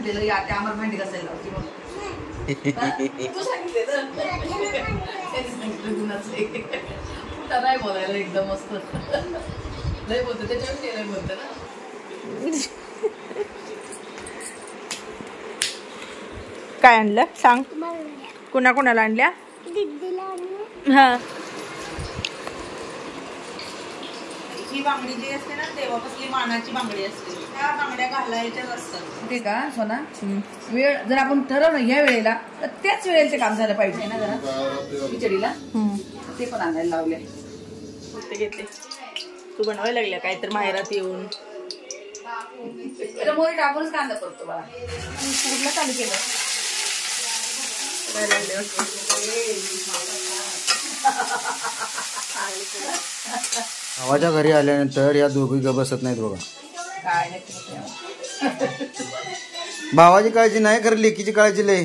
सांगितलेलं या त्या आम्हाला भांडी घासायला हा? तू सांगितलेलं. सांगितलं नाही बोलायला एकदम मस्त. लय बोलतो त्याच्यावर लय बोलतो ना. काय आणलं? सांग. कुणा कुणाला आणल्या हा. ही बांगडी जी ना तेव्हापासली मानाची बांगडी असते. त्या बांगड्या घालायच्याच असतात. ते का सोना? वेळ जर आपण ठरवलं ह्या वेळेला तर त्याच वेळेचं काम झालं पाहिजे. ना जरा? खिचडीला? ते पण आणायला लावले. ते घेतले तू बनवायला लागल्या काय तर माहेरात येऊन? मोरी टाकूनच कांदा करतो मला पूर्ण चालू केलं. लागले. भावाच्या घरी आल्यानंतर या दोघी ग बसत नाहीत बघा. भावाची काळजी नाही खरं लेकीची काळजी लय.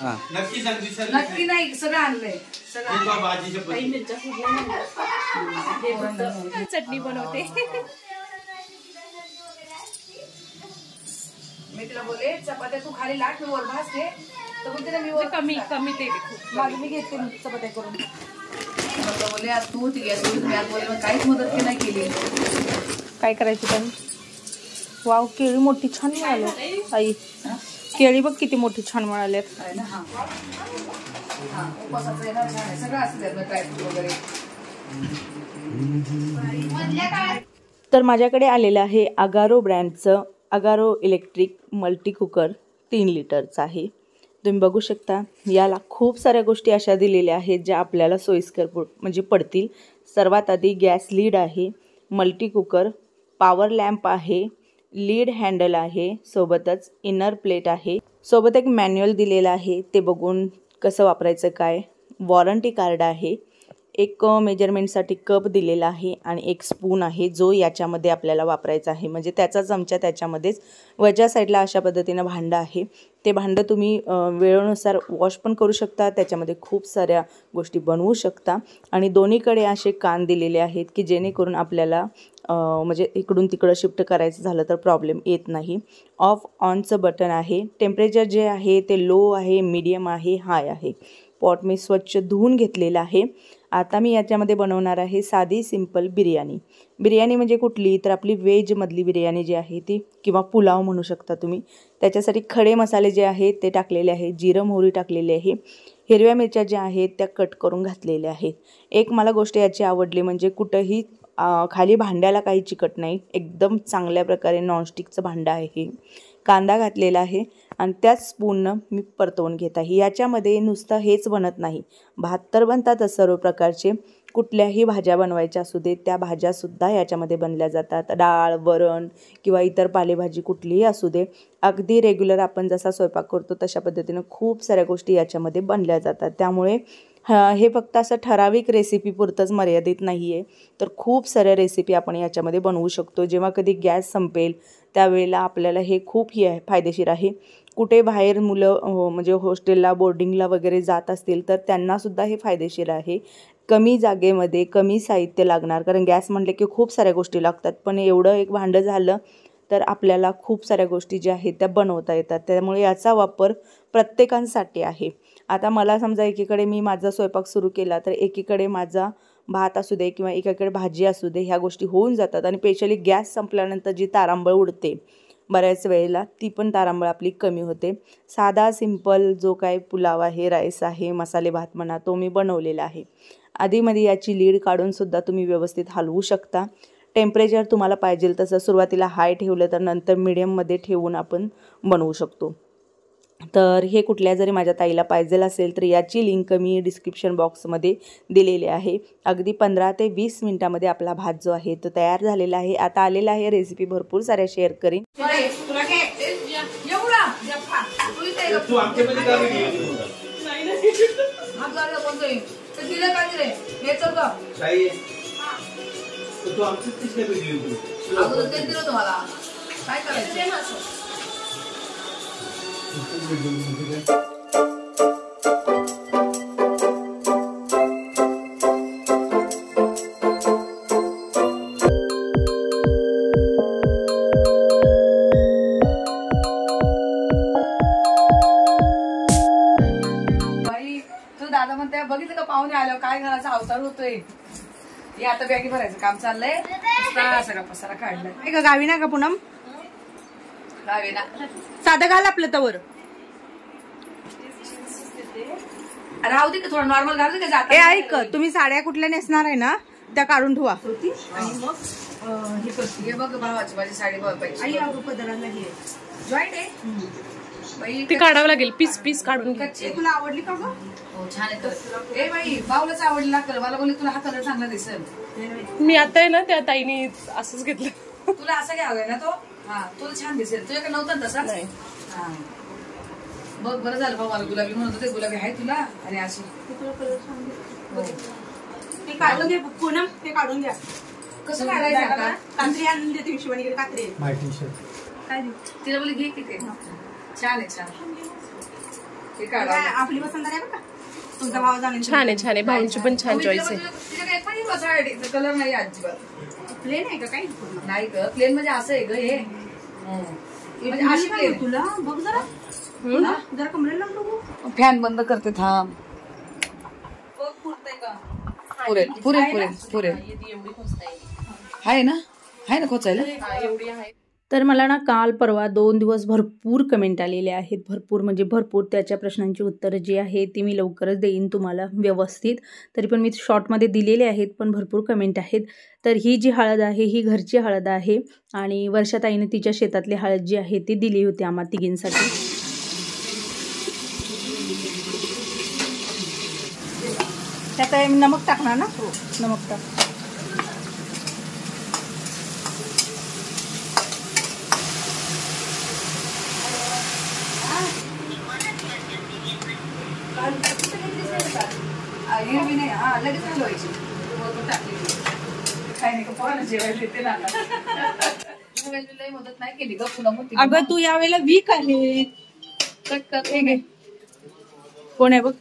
हा. नक्की सांग दिसेल नक्की नाही. सगळं आणलंय. चटणी बनवते. मी तिला बोले चपात्या तू खाली लाट मी वर भासते तर बोलते ना मी वर कमी कमी आहे खूप. मागे मी घेते चपात्या करून. तू गॅस काहीच मदत की नाही केली. काय करायची पण? वाव केळी मोठी छान मिळाली आई? केळी बघ किती मोठी छान हा. हा वगैरे. तर माझ्याकडे आलेलं आहे अगारो ब्रँडचं अगारो इलेक्ट्रिक मल्टी कुकर तीन लिटरचं आहे. तुम्ही बघू शकता याला खूप साऱ्या गोष्टी अशा दिलेल्या आहेत ज्या आपल्याला सोयीस्कर म्हणजे पडतील. सर्वात आधी गॅस लीड आहे मल्टी कुकर पॉवर लॅम्प आहे लीड हँडल आहे सोबतच इनर प्लेट आहे. सोबत एक मॅन्युअल दिलेलं आहे ते बघून कसं वापरायचं काय? वॉरंटी कार्ड आहे. एक मेजरमेंटसाठी कप दिलेला आहे आणि एक स्पून आहे जो याच्यामध्ये आपल्याला वापरायचा आहे. म्हणजे त्याचा चमचा त्याच्यामध्येच वरच्या साईडला अशा पद्धतीनं भांडं आहे. ते भांडं तुम्ही वेळेनुसार वॉश पण करू शकता त्याच्यामध्ये खूप साऱ्या गोष्टी बनवू शकता. आणि दोन्हीकडे असे कान दिलेले आहेत की जेणेकरून आपल्याला म्हणजे इकडून तिकडं शिफ्ट करायचं झालं तर प्रॉब्लेम येत नाही. ऑफ ऑनचं बटन आहे. टेम्परेचर जे आहे ते लो आहे मीडियम आहे हाय आहे. पॉट मी स्वच्छ धुवून घेतलेला आहे. आता मी याच्यामध्ये बनवणार आहे साधी सिंपल बिर्याणी. बिर्याणी म्हणजे कुठली? तर आपली व्हेजमधली बिर्याणी जी आहे ती किंवा पुलाव म्हणू शकता तुम्ही. त्याच्यासाठी खडे मसाले जे आहेत ते टाकलेले आहे जिरं मोहरी टाकलेली आहे. हिरव्या मिरच्या ज्या आहेत त्या कट करून घातलेल्या आहेत. एक मला गोष्ट याची आवडली म्हणजे कुठंही खाली भांड्याला काही चिकट नाही. एकदम चांगल्या प्रकारे नॉनस्टिकचं भांडं आहे कांदा घातलेला आहे आणि त्याच स्पूननं मी परतवून घेत आहे. याच्यामध्ये नुसतं हेच बनत नाही. भात तर बनतातच सर्व प्रकारचे. कुठल्याही भाज्या बनवायच्या असू दे त्या भाज्यासुद्धा याच्यामध्ये बनल्या जातात. डाळ वरण किंवा इतर पालेभाजी कुठलीही असू दे अगदी रेग्युलर आपण जसा स्वयंपाक करतो तशा पद्धतीनं खूप साऱ्या गोष्टी याच्यामध्ये बनल्या जातात. त्यामुळे ह- हे फक्त असं ठराविक रेसिपी पुरतंच मर्यादित नाही आहे तर खूप साऱ्या रेसिपी आपण याच्यामध्ये बनवू शकतो. जेव्हा कधी गॅस संपेल त्यावेळेला आपल्याला हे खूप ही आहे फायदेशीर आहे. कुठे बाहेर मुलं हो, म्हणजे हॉस्टेलला बोर्डिंगला वगैरे जात असतील तर त्यांनासुद्धा हे फायदेशीर आहे. कमी जागेमध्ये कमी साहित्य लागणार कारण गॅस म्हटले की खूप साऱ्या गोष्टी लागतात. पण एवढं एक भांडं झालं तर आपल्याला खूप साऱ्या गोष्टी ज्या आहेत त्या बनवता येतात. त्यामुळे याचा वापर प्रत्येकांसाठी आहे. आता मला समजा एकीकडे मी माझा स्वयंपाक सुरू केला तर एकीकडे माझा भात असू दे किंवा एकीकडे भाजी असू दे ह्या गोष्टी होऊन जातात. आणि स्पेशली गॅस संपल्यानंतर जी तारांबळ उडते बऱ्याच वेळेला ती पण तारांबळ आपली कमी होते. साधा सिंपल जो काय पुलाव आहे राईस आहे मसाले भात म्हणा तो मी बनवलेला आहे. आधीमध्ये याची लीड काढूनसुद्धा तुम्ही व्यवस्थित हलवू शकता. टेम्परेचर तुम्हाला पाहिजे तसं सुरुवातीला हाय ठेवलं तर नंतर मिडियममध्ये ठेवून आपण बनवू शकतो. तर हे कुठल्या जरी माझ्या ताईला पाहिजे असेल तर याची लिंक मी डिस्क्रिप्शन बॉक्समध्ये दिलेली आहे. अगदी पंधरा ते वीस मिनटामध्ये आपला भात जो आहे तो तयार झालेला आहे. आता आलेला आहे रेसिपी भरपूर साऱ्या शेअर करीन. हे काय करायचं? दादा म्हणते बघितलं का पाहुणे आल्यावर काय घराचा अवतार होतोय? आता बॅगी भरायचं काम चाललंय. सगळा पसारा काढलाय. का गावी नाही का पुनम? साधं घाल आपलं तवर. राहू दे का थोडं नॉर्मल घालू दे का ए ऐक तुम्ही साड्या कुठल्या नेसणार आहे ना त्या काढून ठेवा. आणि मग अं, हे करते. हे बघ भावाची माझी साडी बघ पाहिजे जॉईंट आहे? बाई ते काढावं लागेल पीस पीस काढून कच्ची. तुला आवडली का गं? हो छान आहे ए बाई बाऊलाच आवडला कलर मला बोलली तुला हा कलर चांगला दिसेल. मी आता आहे ना त्या ताईने असंच घेतलं. तुला असं घ्यावं ना तो? हा तुला छान दिसेल. तुझ्याकडे नव्हता ना तसा? नाही. हा. बघ बरं झालं भाऊ मला गुलाबी म्हणत होते गुलाबी आहे तुला आणि अशी. ते काढून घे पूनम ते काढून घ्या. कसं काढायचं आता? कात्री आणून देते हिशोबाने कात्री. काय देऊ? तिला बोलली घे की ते छान आहे छान. हे काय, काढा आपली पसंत आहे बघा तुमचा भाव जाणे छान आहे छान आहे. भाऊंची पण छान चॉईस आहे. पण साडी कलर नाही अजिबात. प्लेन आहे का काही? नाही ग प्लेन म्हणजे असं आहे ग हे. हं. म्हणजे अशी प्लेन तुला बघ जरा? जरा कमरेला बघू फॅन बंद करते थांब. बघ पुरतंय का? पुरेल पुरेल पुरेल पुरेल. आहे ना. आहे ना? खोचायला? एवढी आहे. तर मला ना काल परवा दोन दिवस भरपूर कमेंट आलेले आहेत. भरपूर म्हणजे भरपूर त्याच्या प्रश्नांची उत्तरं जी आहे ती मी लवकरच देईन तुम्हाला व्यवस्थित. तरी पण मी शॉर्टमध्ये दिलेले आहेत पण भरपूर कमेंट आहेत. तर ही जी हळद आहे ही घरची हळद आहे आणि वर्षाताईने तिच्या शेतातली हळद जी आहे ती दिली होती आम्हा तिघींसाठी. त्यात नमक टाकणार ना? हो, नमक टाक आ, हिरवी नाही हा लगेच हलवायची वरून टाकली काय नाही जेवायला देते ना मदत नाही केली मोठी अगं तू यावेळेला वीक आहे. कट कर. हे घे. कोण आहे बघ?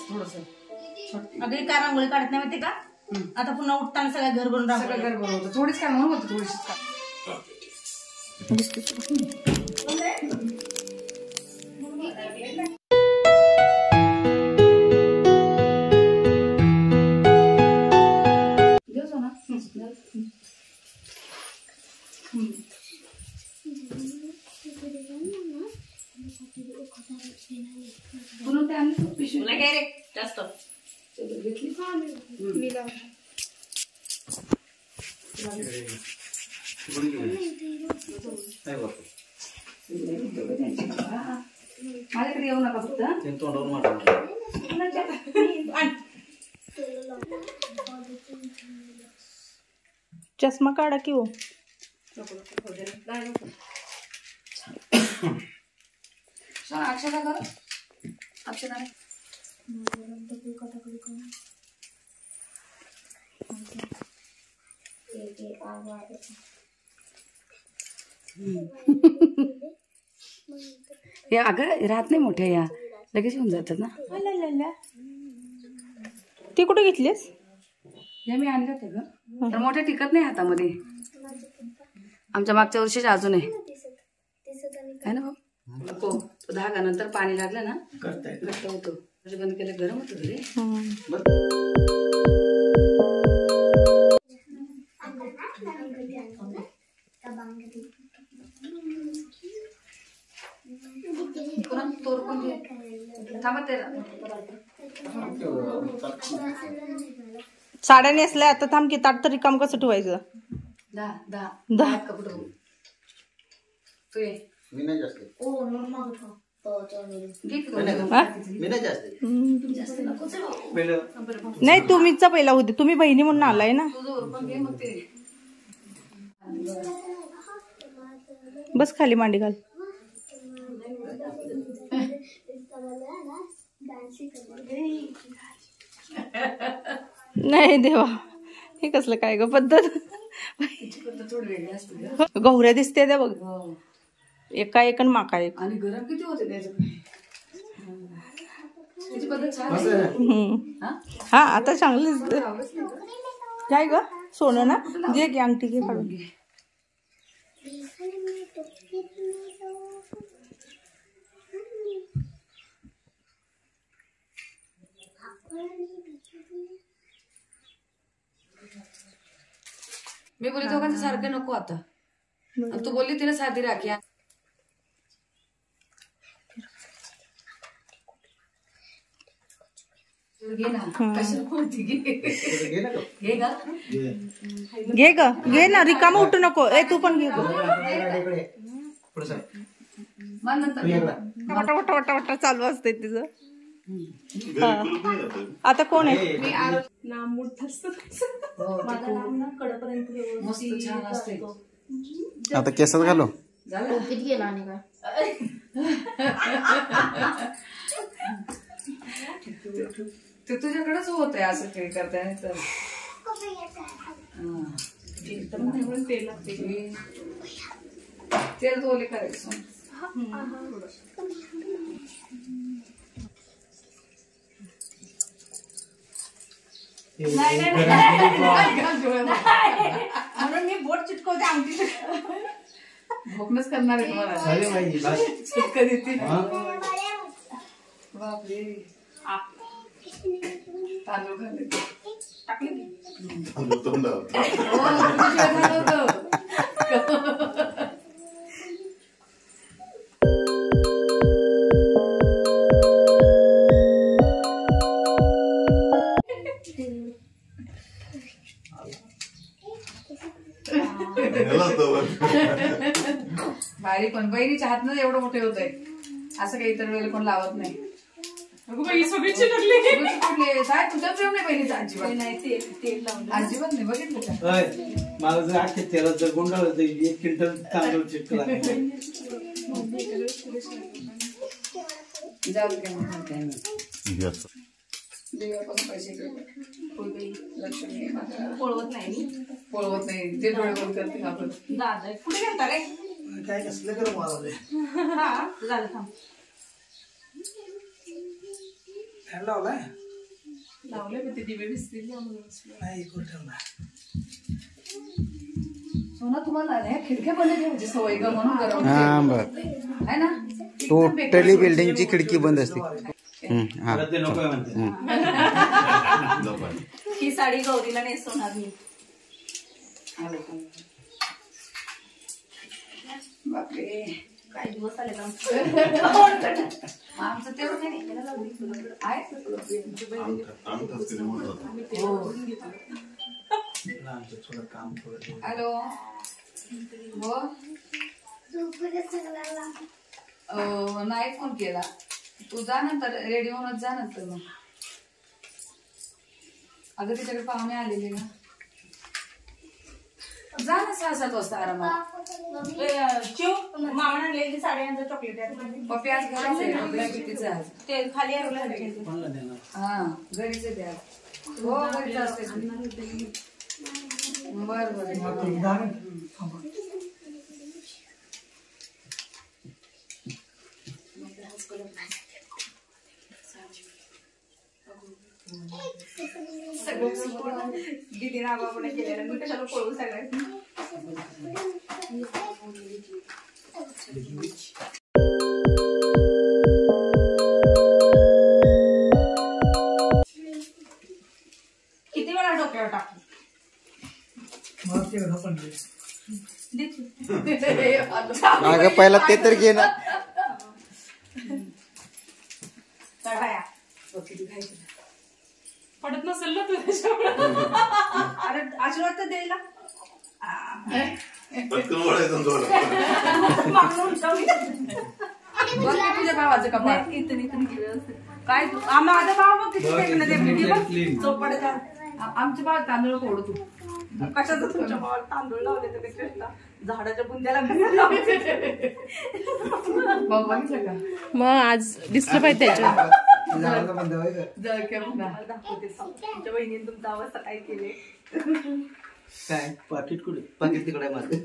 थोडंसं. अगं ही काय रांगोळी काढत नाही माहिती का? आता पुन्हा उठताना सगळ्या घर बनून सगळं रांगोळी घर होतं थोडीच काय म्हणून होतं थोडीशीच काय माझ्याकडे येऊ नका फक्त हं? चष्मा काढा की हो. शाळा अक्षता कर. अक्षता. हे अगं राहत नाही मोठ्या या. लगेच होऊन जातात ना. ती कुठे घेतलीस? या मी आणले होते ग. तर मोठे टिकत नाही हातामध्ये. आमच्या मागच्या वर्षीच अजून आहे. है ना भाऊ? नको. तो धागा नंतर पाणी लागलं ना. करताय. घट्ट होतो. बंद केलं गरम होतं घरी तोरकून घे थांबा ते साड्या नेसल्या आता थांब की ताट तरी काम कसं ठेवायचं? दहा दहा दहा. कपडे तू ये. मी नाही जास्त. हा? तुम्हीच पहिला. होते. तुम्ही बहिणी म्हणून आलाय ना? तुझं उरकून घे मग ते. बस खाली मांडी घाल. नाही देवा. हे कसलं काय ग पद्धत? गौऱ्या दिसते त्या बघ. एका एक आणि माका एक. आणि गरम किती होते. हा? हा आता चांगलं? काय ग? सोनं ना? घे की अंगठी घे काढून. मी बोलली दोघांचं सारखं नको आता. आणि तू बोलली तिने साधी राखी. घे ना कशाला कोणती घे घे ना गं. घे ना रिकामा उठू नको. ए तू पण घे. वटा वटा वटा वटा चालू असते तिचं. आता कोण आहे? हो, ते आता केसात घालो? झालं? ते तुझ्याकडेच होत आहे असं काही करताय तर. हा. ते- तेल धुवले करायचं हे घरात म्हणून मी बोट चिटकवते अंगठी भोकणच करणार आहे तुम्हाला झाली हा? बापरे. तांदूळ खाल्ले हो, तुझ्याशिवाय झालं होतं. बारीक पण बहिणीच्या हातनं एवढं मोठे होत आहे असं काही इतर वेळेला कोण लावत नाही. काय तुझ्या प्रेम नाही बहिणीचं अजिबात. नाही अजिबात नाही बघितलं का? होय. मला जर आठशे तेरा जर गुंडाळ तर एक क्विंटल तांदूळ चिटकला जाऊ. देवापासून पैसे. लक्ष्मी. पळवत नाही. पळवत नाही. ते डोळे बंद करते आपण. दादा कुठे गेलता रे? काय कसलं करू मला झालं थांब. फॅन लावलाय? लावले ते दिवे नाही ठेवला सोना तुम्हाला खिडक्या बंद ठेवायची सवय का म्हणून गरम हा बर. आहे ना? टोटली बिल्डिंगची खिडकी बंद असते. हम्म, हा. परत ते नको आहे म्हणते ही साडी गौरीला नेसवणार मी? बापरे. काही दिवस आले आमचं? तेवढं काही नाही. हो. हॅलो. हो. नाही फोन केला. तू जा नंतर रेडी होऊनच जा नंतर मग. अगं तिच्याकडे पाहुणे आलेले ना. जा ना सहा सात वाजता आरामात. चिव मामाने आणलेली साडी आणलं चॉकलेट पप्पी आज घरीच आहे पप्पीला कितीच आहे आज. ते खाली आहे कोणाला देणार? हा घरीच आहे ते आज. हो घरीच असते बर बर. दहा मिनिट. थांबा. केलेलं मी कशाला सगळ्यात किती वेळा डोक्यावर टाकू. अगं पहिला ते तर घे ना. चढाया. पडत नसेल ना तू अरे आशीर्वाद तर द्यायला. बघ तुझ्या भावाचं कपाळ. व्यवस्थित. काय तू? आ, माझा भाव बघ किती फेकलं ते पिठी बघ. चोपडच्या. आ- आमच्या भावात तांदूळ फोडू तू कशाचं तुमच्या भावाला तांदूळ लावले तर कृष्णा झाडाच्या बुंद्याला मग आज दिसलं पाहिजे त्याच्यावर तुमच्या बहिणीने तुमचा अवस्था काय केली. काय? पाकिट कुठे? पाकिट तिकडे माझं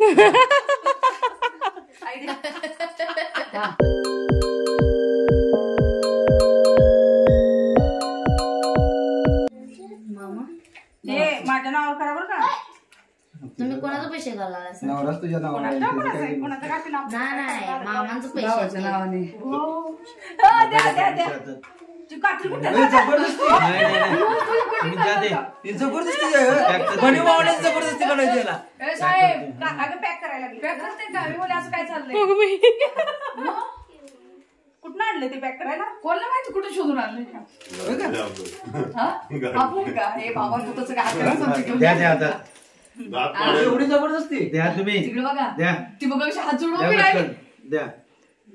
हे. माझ्या नावावर करा बरं का. तुम्ही कोणाचे पैसे? नवराच तुझ्या नावाला आहे. कोणाचं त्याचं कोणाचं काही आहे? कोणाचं काय ते नाव? नाही नाही मामांचं पैसे नावाने हा. ती कात्री कुठे आहे? जबरदस्ती. नाही नाही नाही. तुम्ही जा दे. ही जबरदस्ती आहे बनी भावाने जबरदस्ती करायची त्याला ए, साहेब का- अगं पॅक करायला लागली. काय करते का? मी बोले असं काय चाललंय? कुठं आणलं ते पॅक करायला? कोणाला माहिती? कुठे शोधून आणले हा? आपण का? हे बाबा तू तसं काय हाताला समजून घेऊन द्या द्या आता. एवढी जबरदस्ती? द्या तुम्ही तिकडे बघा. द्या. ती बघा कशी हात जोडून द्या उभी राहिली. पटकन. द्या.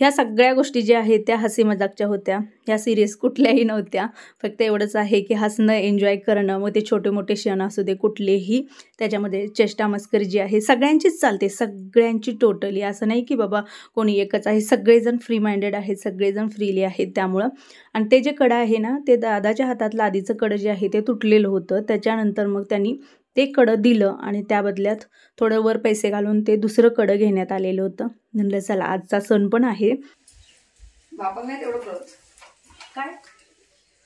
ह्या सगळ्या गोष्टी ज्या आहेत त्या हसी मजाकच्या होत्या. ह्या सिरियस कुठल्याही नव्हत्या. फक्त एवढंच आहे की हसणं एन्जॉय करणं मग ते छोटे मोठे क्षण असू दे कुठलेही त्याच्यामध्ये चेष्टा मस्करी जी आहे सगळ्यांचीच चालते. सगळ्यांची टोटली असं नाही की बाबा कोणी एकच आहे. सगळेजण फ्री माइंडेड आहेत सगळेजण फ्रीली आहेत त्यामुळं. आणि ते जे कडं आहे ना ते दादाच्या हातातलं आधीचं कडं जे आहे ते तुटलेलं होतं. त्याच्यानंतर मग त्यांनी ते कडं दिलं आणि त्या बदल्यात थोडं वर पैसे घालून ते दुसरं कडं घेण्यात आलेलं होतं. म्हणलं चला आजचा सण पण आहे. नाही तेवढं कळत. काय?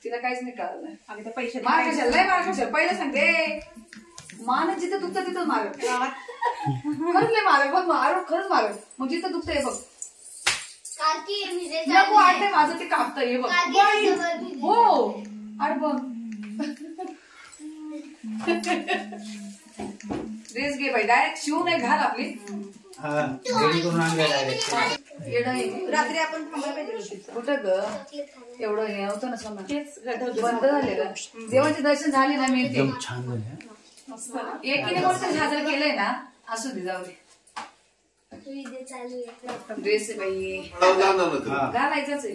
तिला काहीच नाही कळलं. अगं ते पैसे मार कशाला? लय मार कशाला? पहिलं सांगते मान जिथं दुखतं तिथं मार. खरंच लय मार बघ मार खरंच मार. मग जिथं दुखतं हे बघ. काकी मी जे नको वाटतंय माझं ते कापतं हे बघ. हो. अरे बघ. ड्रेस घे बाई डायरेक्ट शिव नाही घाल आपली. हा. रात्री आपण थांबायला पाहिजे. होती. कुठं ग? एवढं हे होतं ना समजा बंद झालेलं देवाचे दर्शन झाले ना मी छान झाले एकीने कोणतरी साजरं केलंय ना? असू दे जाऊ दे. इथे चालू आहे. ड्रेस आहे बाई. घालायचंच आहे.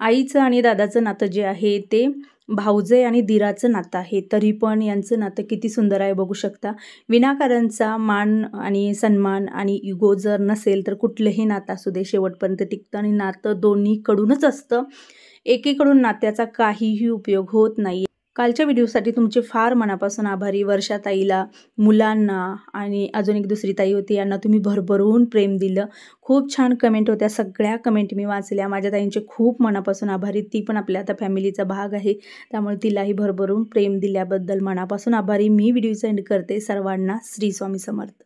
आईचं आणि दादाचं नातं जे आहे ते भाऊजे आणि दिराचं नातं आहे. तरी पण यांचं नातं किती सुंदर आहे बघू शकता. विनाकारांचा मान आणि सन्मान आणि इगो जर नसेल तर कुठलंही नातं असू दे शेवटपर्यंत टिकतं. आणि नातं दोन्हीकडूनच असतं. एकीकडून नात्याचा काहीही उपयोग होत नाही कालच्या व्हिडिओसाठी तुमचे फार मनापासून आभारी. वर्षाताईला मुलांना आणि अजून एक दुसरी ताई होती यांना तुम्ही भरभरून प्रेम दिलं. खूप छान कमेंट होत्या. सगळ्या कमेंट मी वाचल्या. माझ्या ताईंचे खूप मनापासून आभारी. ती पण आपल्या आता फॅमिलीचा भाग आहे. त्यामुळे तिलाही भरभरून प्रेम दिल्याबद्दल मनापासून आभारी. मी व्हिडिओ सेंड करते. सर्वांना श्री स्वामी समर्थ.